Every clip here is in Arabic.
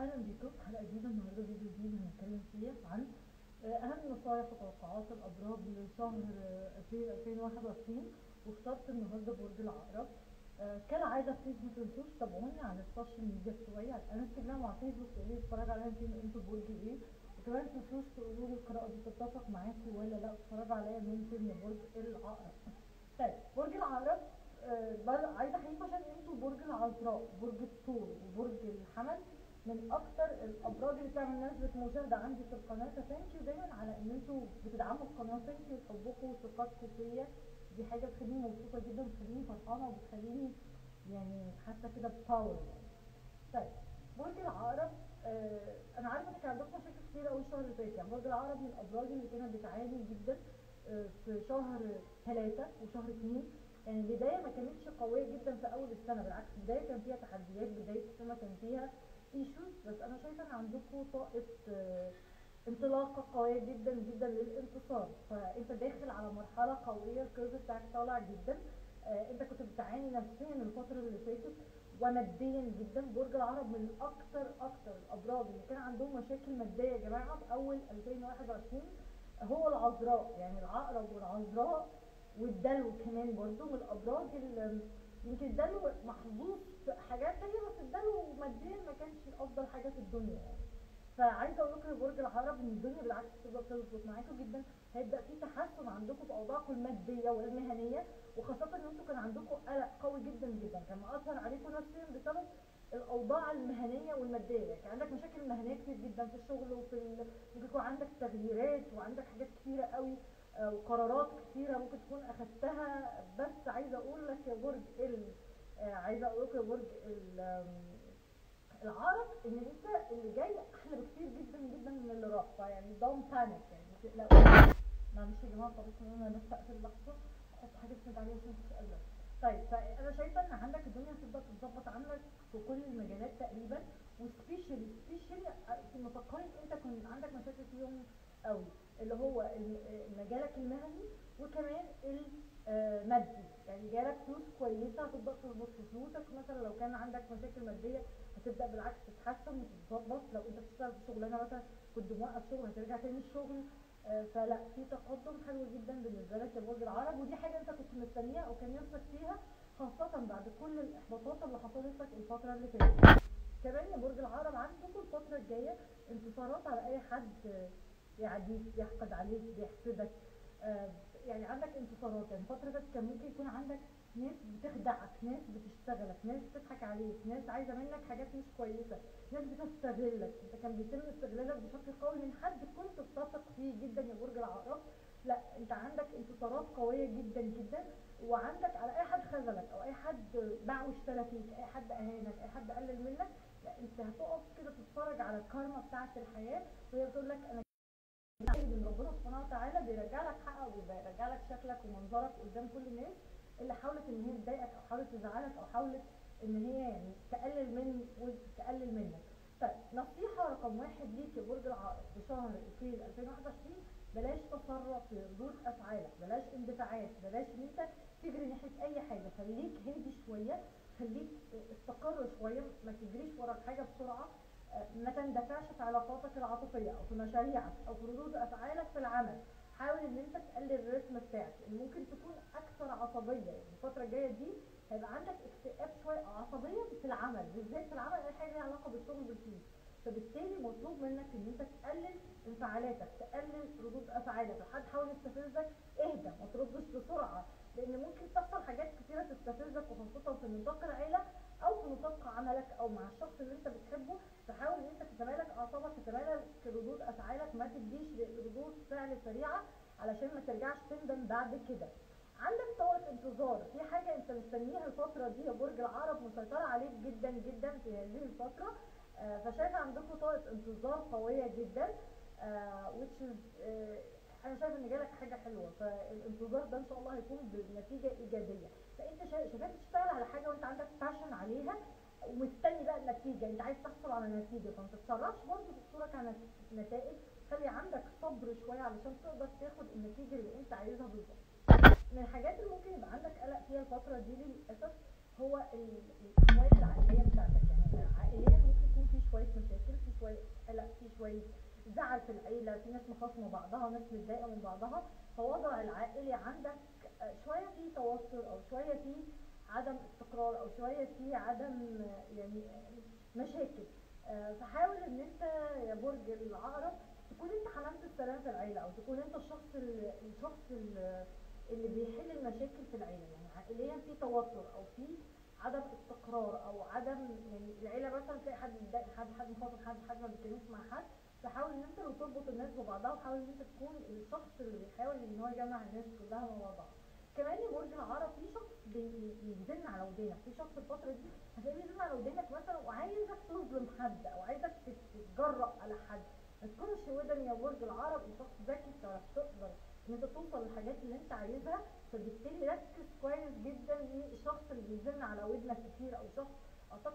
أهلا بيكم في حلقه جديده النهارده فيديو جديد هنتكلم فيه عن آه، أهم نصايح وتوقعات الأبراج لشهر آه، أبريل 2021 واخترت النهارده برج العقرب. آه، كالعاده please ما تنسوش تابعوني على ال social media بتوعي على الإنستجرام وعلى الفيسبوك تقولوا لي اتفرج عليا فين أنتوا برج إيه. وكمان ما تنسوش تقولوا لي القراءة دي تتفق معاكم ولا لأ. اتفرجوا عليا من يا برج العقرب. طيب برج العقرب عايزة أحييكم عشان أنتوا برج العذراء برج الثور وبرج الحمل. من أكتر الأبراج اللي بتعمل نسبه مشاهده عندي في القناة. ف thank you دايما على إن أنتوا بتدعموا القناة. thank you لحبكم وثقتكم فيا. دي حاجة بتخليني مبسوطة جدا وبتخليني فرحانة وبتخليني يعني حاسة كده ب power طيب برج العقرب آه أنا عارفة إن كان عندكم مشاكل كتير قوي الشهر اللي فات. يعني برج العقرب من الأبراج اللي كانت بتعاني جدا آه في شهر ثلاثة وشهر اثنين يعني البداية ما كانتش قوية جدا في أول السنة بالعكس البداية كان فيها تحديات بداية السنة كان فيها issues بس أنا شايفة إن عندكم طاقه آه، انطلاقة قوية جدا جدا للانتصار. فأنت داخل على مرحلة قوية ال curve بتاعك طالع جدا. آه، أنت كنت بتعاني نفسيا الفترة اللي فاتت وماديا جدا. برج العقرب من أكتر أكتر الأبراج اللي كان عندهم مشاكل مادية يا جماعة في أول 2021 هو العذراء. يعني العقرب والعذراء والدلو كمان برضو من الأبراج اللي يمكن الدلو محظوظ في حاجات تانية بس الدلو ماديا ما كانش أفضل حاجة في الدنيا يعني. فعايزة أقول لكم برج العقرب إن الدنيا بالعكس تقدر تظبط معاكم جدا. هيبدأ في تحسن عندكم في أوضاعكم المادية والمهنية وخاصة إن أنتم كان عندكم قلق قوي جدا جدا. كان مأثر عليكم نفسيا بسبب الأوضاع المهنية والمادية. كان عندك مشاكل مهنية كتير جدا في الشغل وفي. ممكن يكون عندك تغييرات وعندك حاجات كتيرة قوي. وقرارات كتيرة ممكن تكون أخدتها. بس عايزة أقول لك يا برج ال آه، عايزة أقول لك يا برج العرب إن أنت اللي جاي أحلى بكتير جدا جدا من اللي راح فيعني دون بانيك يعني ما تقلقوش. معلش يا جماعة إن أنا بس اقفل اللحظة. أحط حاجة تسند عليها عشان قادره طيب فأنا شايفة إن عندك الدنيا هتبدا تتظبط عندك في كل المجالات تقريبا وسبيشالي سبيشالي في المتقين أنت كنت عندك مشاكل فيهم قوي اللي هو مجالك المهني وكمان المادي. يعني جالك فلوس كويسة هتبدا تظبط في فلوسك مثلا لو كان عندك مشاكل مادية هتبدأ بالعكس تتحسن وتتظبط. لو أنت بتشتغل في شغلانة مثلا كنت موقف شغل هترجع تاني الشغل. آه، فلا في تقدم حلو جدا بالنسبة لك يا برج العرب ودي حاجة أنت كنت مستنيها أو كان نفسك فيها خاصه بعد كل الإحباطات اللي حصلت لك الفترة اللي فاتت. كمان يا برج العرب عندكم الفترة الجاية انتصارات على أي حد يعديك بيحقد عليك بيحسدك. آه، يعني عندك انتصارات. يعني الفترة دي كان ممكن يكون عندك ناس بتخدعك ناس بتشتغلك ناس بتضحك عليك ناس عايزة منك حاجات مش كويسة ناس بتستغلك انت كان بيتم استغلالك بشكل قوي من حد كنت بتثق فيه جدا يا برج العقرب. لا انت عندك انتصارات قوية جدا جدا. وعندك على أي حد خذلك أو أي حد باع واشترى فيك أي حد أهانك أي حد قلل منك لا انت هتقف كده تتفرج على الكارما بتاعت الحياة وهي بتقول لك أنا من ربنا سبحانه وتعالى بيرجع لك حقك وبيرجع لك شكلك ومنظرك قدام كل الناس اللي حاولت إن هي تضايقك أو حاولت تزعلك أو حاولت إن هي يعني تقلل من وتقلل منك. طيب نصيحة رقم واحد ليك يا برج العقرب في شهر أبريل 2021 بلاش تسرع في ردود أفعالك بلاش اندفاعات بلاش إن أنت تجري ناحية أي حاجة. خليك هادي شوية خليك استقر شوية ما تجريش ورا حاجة بسرعة. آه، ما تندفعش في علاقاتك العاطفية أو في مشاريعك أو في ردود أفعالك في العمل؟ حاول إن أنت تقلل الريتم بتاعك ممكن تكون أكثر عصبية. يعني الفترة الجاية دي هيبقى عندك اكتئاب شوية عصبية في العمل بالذات في العمل أي حاجة ليها علاقة بالشغل بالفلوس فبالتالي مطلوب منك إن أنت تقلل انفعالاتك تقلل ردود أفعالك. لو حد حاول يستفزك اهدى ما تردش بسرعة لأن ممكن تحصل حاجات كتيرة تستفزك وخاصة في نطاق العيلة. أو في نطاق عملك أو مع الشخص اللي أنت بتحبه فحاول إن أنت تتمالك أعصابك تتمالك ردود أفعالك ما تديش ردود فعل سريعة علشان ما ترجعش تندم بعد كده. عندك طاقة انتظار. في حاجة أنت مستنيها الفترة دي يا برج العرب مسيطرة عليك جدا جدا في هذه الفترة آه، فشايفة عندكم طاقة انتظار قوية جدا آه، which is آه، أنا شايفه إن جالك حاجة حلوة فالانتظار ده إن شاء الله هيكون بنتيجه إيجابية. فأنت شايفاك بتشتغل على حاجة وأنت عندك باشن عليها ومستني بقى النتيجة. أنت عايز تحصل على نتيجة فما تتسرعش برضه في الصورة على نتائج. خلي عندك صبر شوية علشان تقدر تاخد النتيجة اللي أنت عايزها بالظبط. من الحاجات اللي ممكن يبقى عندك قلق فيها الفترة دي للأسف هو ال- الاحوال العائلية بتاعتك. يعني عائليا ممكن يكون في شوية مشاكل كويس زعل في العيلة في ناس مخاصمة بعضها ناس متضايقة من بعضها فوضع العائلي عندك شوية فيه توتر أو شوية فيه عدم استقرار أو شوية فيه عدم يعني مشاكل. آه، فحاول إن أنت يا برج العقرب تكون أنت حمامة السلام في العيلة أو تكون أنت الشخص ال- الشخص ال- اللي بيحل المشاكل في العيلة. يعني عائليا في توتر أو في عدم استقرار أو عدم يعني العيلة مثلا تلاقي حد متضايق حد حد مخاصم حد حد ما بيتكلمش مع حد فحاول إن أنت اللي تربط الناس ببعضها وحاول إن أنت تكون الشخص اللي بيحاول إن هو يجمع الناس كلها مع بعضها كمان برج العقرب في شخص بي- بيزن على ودانك. في شخص الفترة دي هتلاقيه بيزن على ودانك مثلا وعايزك تظلم حد أو عايزك تتجرأ على حد. ما تكونش ودن يا برج العقرب شخص ذكي تعرف تقدر إن أنت توصل للحاجات اللي أنت عايزها فبالتالي ركز كويس جدا للشخص اللي بيزن على ودنك كتير أو شخص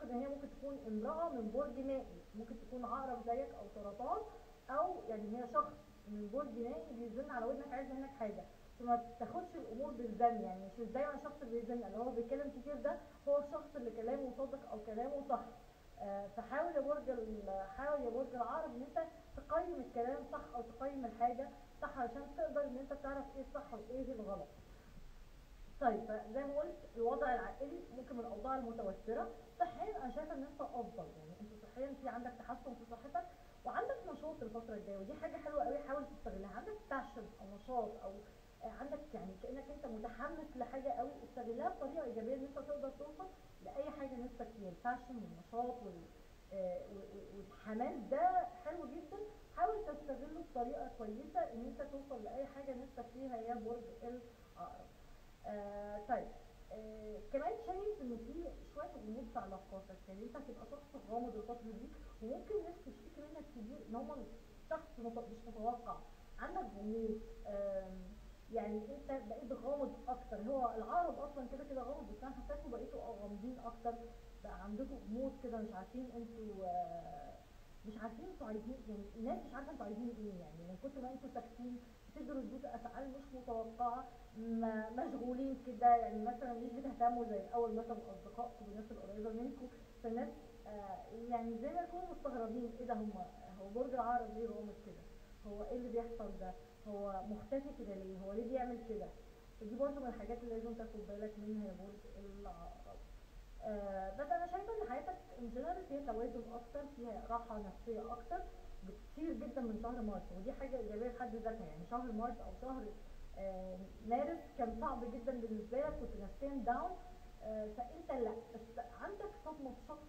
أعتقد إن هي ممكن تكون امرأة من برج مائي ممكن تكون عقرب زيك أو سرطان أو يعني هي شخص من برج مائي بيزن على ودنك عايز منك حاجة. فما تاخدش الأمور بالزن يعني مش دايما الشخص اللي بيزن اللي هو بيتكلم كتير ده هو الشخص اللي كلامه صادق أو كلامه صح. آه، فحاول يا برج حاول يا برج العقرب إن أنت تقيم الكلام صح أو تقيم الحاجة صح عشان تقدر إن أنت تعرف إيه الصح وإيه الغلط. طيب فزي ما قلت الوضع العائلي ممكن من الأوضاع المتوترة. صحيا أنا شايفة إن أنت أفضل يعني أنت صحيا في عندك تحسن في صحتك وعندك نشاط الفترة الجاية ودي حاجة حلوة قوي حاول تستغلها. عندك passion أو نشاط أو آه، عندك يعني كأنك أنت متحمس لحاجة قوي استغلها بطريقة إيجابية إن أنت تقدر توصل لأي حاجة نفسك فيها. ال passion والنشاط وال آه، والحماس ده حلو جدا. حاول تستغله بطريقة كويسة إن أنت توصل لأي حاجة نفسك فيها يا برج العقرب آه طيب. آه كمان شايف إن في شوية غموض في علاقاتك يعني أنت هتبقى شخص غامض الفترة دي وممكن ناس تشتكي منك كتير إن هم شخص مش متوقع. عندك غموض آم، يعني أنت بقيت غامض أكتر. هو العقرب أصلا كده كده غامض بس أنا حاساكم بقيتوا غامضين أكتر. بقى عندكم غموض كده مش عارفين أنتوا آه، مش عارفين أنتوا عايزين يعني الناس مش عارفة أنتوا عايزين إيه يعني من كتر ما أنتوا ساكتين ردود افعال مش متوقعة ما مشغولين كده. يعني مثلا مش بتهتموا زي الأول مثلا باصدقائكم بالناس القريبة منكم. فالناس آه يعني زي ما يكونوا مستغربين إيه ده هم هو برج العقرب ليه غامض كده؟ هو إيه اللي بيحصل ده؟ هو مختفي كده ليه؟ هو ليه بيعمل كده؟ فدي برضه من الحاجات اللي لازم تاخد بالك منها يا برج العقرب آه بس أنا شايفة إن حياتك جنرال فيها توازن أكتر فيها راحة نفسية أكتر. بكتير جدا من شهر مارس ودي حاجة إيجابية في حد ذاتها. يعني شهر مارس أو شهر آه مارس كان صعب جدا بالنسبة لك كنت نفسيا داون آه فأنت لا عندك صدمة شخص.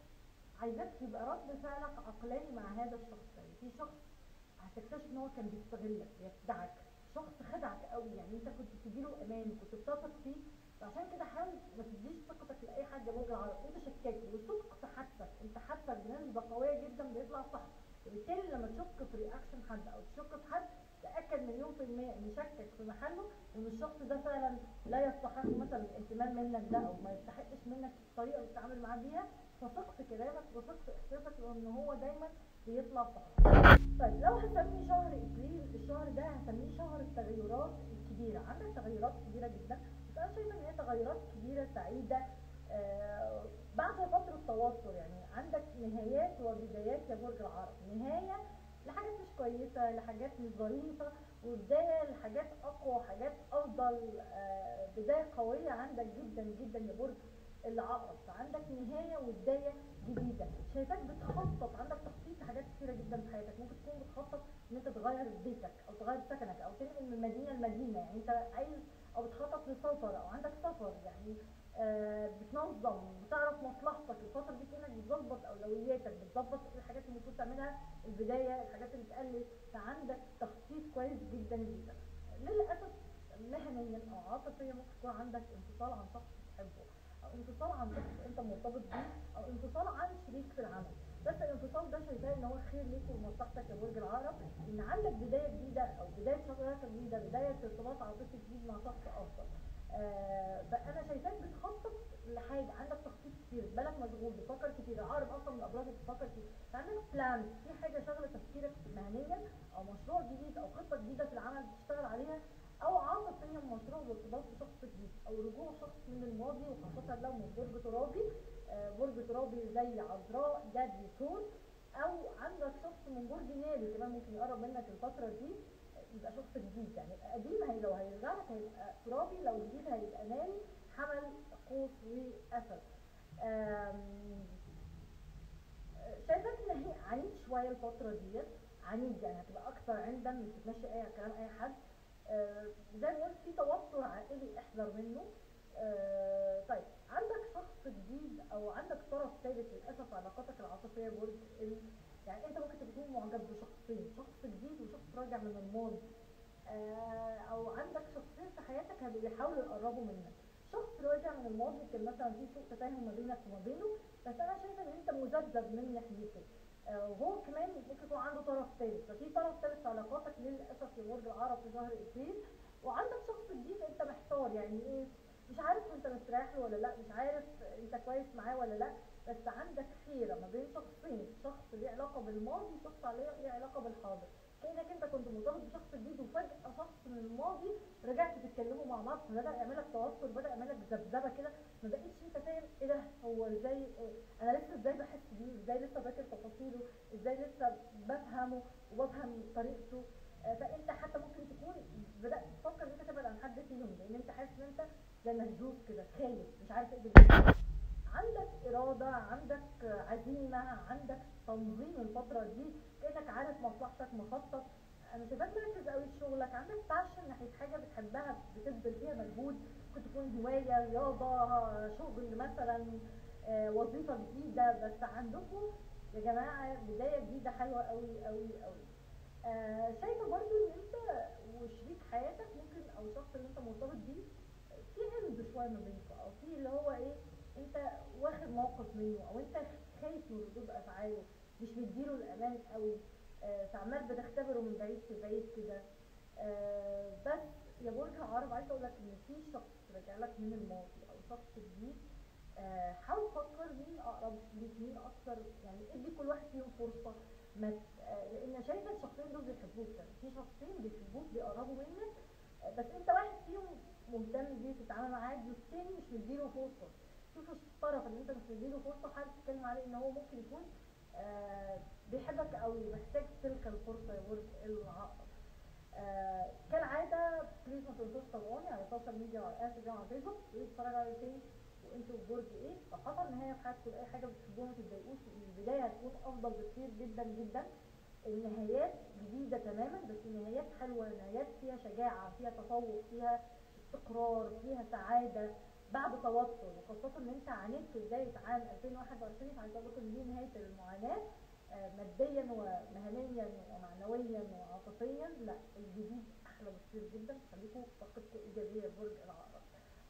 عايزاك يبقى رد فعلك عقلاني مع هذا الشخص. يعني في شخص هتكتشف إن هو كان بيستغلك بيخدعك. شخص خدعك قوي. يعني أنت كنت بتديله أمان كنت بتثق فيه. فعشان كده حاول ما تديش ثقتك لأي حد يا برج العقرب انت شكاك والصدق في حدسك أنت حدسك بنسبة قوية جدا بيطلع صح. وبالتالي لما تشك في رياكشن حد أو تشك في حد تأكد مليون في الميه ان شكك في محله وان الشخص ده فعلا لا يستحق مثلا الاهتمام منك ده أو ما يستحقش منك الطريقة اللي بتتعامل معاه بيها. فثق في كلامك وثق في إحساسك لأن هو دايما بيطلع صح. طيب لو هسمي شهر ابريل الشهر ده هسميه شهر التغيرات الكبيرة. عندك تغيرات كبيرة جدا؟ بس أنا شايفة إن هي تغيرات كبيرة سعيدة بعد فترة توتر يعني عندك نهايات وبدايات يا برج العقرب نهاية لحاجات مش كويسة لحاجات مش ظريفة وبداية لحاجات أقوى وحاجات أفضل. آه بداية قوية عندك جدا جدا يا برج العقرب فعندك نهاية وبداية جديدة. شايفاك بتخطط عندك تخطيط لحاجات كتيرة جدا في حياتك. ممكن تكون بتخطط إن أنت تغير بيتك أو تغير سكنك أو تنقل من مدينة لمدينة. يعني أنت عايز أو بتخطط لسفر أو عندك سفر. يعني آه بتنظم بتعرف مصلحتك. الفترة دي كأنك بتظبط أولوياتك بتظبط الحاجات اللي المفروض تعملها البداية الحاجات اللي تقلل فعندك تخطيط كويس جدا جدا للأسف مهنيا أو عاطفيا ممكن يكون عندك انفصال عن شخص بتحبه أو انفصال عن شخص أنت مرتبط بيه أو انفصال عن شريك في العمل. بس الانفصال ده شايفاه إن هو خير ليك ولمصلحتك يا برج العقرب إن عندك بداية جديدة أو بداية شغلانه جديدة بداية ارتباط عاطفي جديد مع شخص افضل آه فأنا شايفاك بتخطط لحاجة. عندك تخطيط كتير. بالك مشغول بتفكر كتير. العقرب أصلا من الأبراج بتفكر كتير فعندك بلان في حاجة شغلة تفكيرك مهنيا أو مشروع جديد أو خطة جديدة في العمل بتشتغل عليها أو عاطفيا مشروع بارتباط بشخص جديد أو رجوع شخص من الماضي وخاصة لو من برج ترابي. آه برج ترابي زي عذراء جدي ثور أو عندك شخص من برج ناري كمان ممكن يقرب منك الفترة دي. يبقى شخص جديد. يعني قديم هي لو هيرجع هيبقى ترابي لو جديد هيبقى ناري حمل قوس وأسد. شايفة إن هي عنيد شوية الفترة ديت؟ عنيد يعني هتبقى أكثر عندا مش بتمشي أي كلام أي حد. آه، زي ما قلت في توتر عائلي أحذر منه. آه، طيب عندك شخص جديد أو عندك طرف ثالث للأسف علاقاتك العاطفية ال... يعني انت ممكن تكون معجب بشخصين شخص جديد وشخص راجع من الماضي. آه، أو عندك شخصين في حياتك بيحاولوا يقربوا منك. شخص راجع من الماضي كان مثلا في سوء تفاهم ما بينك وما بينه بس أنا شايفة إن أنت مذبذب من ناحيته. آه، وهو كمان ممكن يكون عنده طرف ثالث ففي طرف ثالث في علاقاتك للأسف يا برج العقرب في شهر إبريل. وعندك شخص جديد أنت محتار يعني إيه مش عارف انت مستريح له ولا لا مش عارف انت كويس معاه ولا لا بس عندك حيرة ما بين شخصين شخص ليه علاقة بالماضي وشخص عليه ليه علاقة بالحاضر. كأنك انت كنت مرتبط بشخص جديد وفجأة شخص من الماضي رجعت تتكلموا مع بعض فبدا يعمل لك توتر بدأ يعمل لك ذبذبة كده ما بقتش انت فاهم إيه ده هو إزاي أنا لسه إزاي بحس بيه إزاي لسه فاكر تفاصيله إزاي لسه بفهمه وبفهم طريقته. آه، فانت حتى ممكن تكون بدأت تفكر ان انت تبعد عن حد فيهم لأن انت حاسس ان انت زي مهزوز كده خايف مش عارف إيه. بالظبط. عندك إرادة عندك عزيمة عندك تنظيم الفترة دي كأنك عارف مصلحتك مخطط. أنا شايفاك مركز قوي في شغلك. عندك باشن ناحية حاجة بتحبها بتبذل فيها مجهود؟ ممكن تكون هواية رياضة شغل مثلا آه، وظيفة جديدة. بس عندكم يا جماعة بداية جديدة حلوة قوي قوي قوي آه شايفة برضو إن أنت وشريك حياتك ممكن أو الشخص اللي أنت مرتبط بيه في عند شوية ما بينكم أو في اللي هو إيه أنت واخد موقف منه أو أنت خايف من ردود أفعاله مش مديله الأمان قوي آه فعمال بتختبره من بعيد في بعيد كده. آه بس يا برج العقرب عايزة أقول لك إن في شخص راجع لك من الماضي أو شخص جديد آه حاول تفكر مين أقرب ليك مين أكتر يعني ادي كل واحد فيهم فرصة ما آه، لأن شايفة الشخصين دول بيحبوك يعني في شخصين بيحبوك بيقربوا منك بس انت واحد فيهم مهتم بيه تتعامل معاه والتاني مش مديله فرصة. شوف الطرف اللي انت مش مديله فرصة حاول تتكلم عليه ان هو ممكن يكون آه بيحبك قوي محتاج تديله الفرصة العقرب آه كالعادة please ما تنسوش تابعوني على ال social media وعلى انستجرام وعلى فيسبوك واتفرجوا على فين وانتوا في برج إيه لو حصل نهاية في حياتكم أي حاجة بتحبوها ما تتضايقوش البدايه هتكون أفضل بكتير جدا جدا. النهايات جديدة تماما بس النهايات حلوة نهايات فيها شجاعة فيها تفوق فيها استقرار فيها سعادة بعد توتر وخاصة إن أنت عانيت في بداية عام 2021 فعايزه أقول لكم دي نهاية المعاناة آه، ماديا ومهنيا ومعنويا وعاطفيا. لا الجديد أحلى بكتير جدا. خليكم طاقتكم إيجابية يا برج العقرب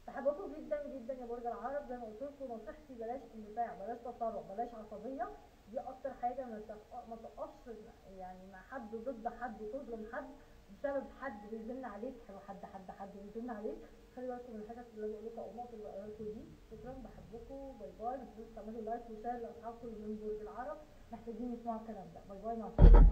بحبكم جدا جدا يا برج العقرب زي ما قلت لكم نصيحتي بلاش اندفاع بلاش تسرع بلاش عصبية. دي أكتر حاجة ما تق- ما تقفش يعني مع حد ضد حد وتظلم حد بسبب حد بيزن عليك حلو حد حد حد بيزن عليك. خلي بالكم من الحاجات اللي بقول لكم أو النقط اللي لكم دي. شكرا بحبكم. bye bye. ما تنسوش تعملوا like و share لاصحابكم من برج العقرب. محتاجين يسمعوا الكلام ده. bye bye مع السلامة.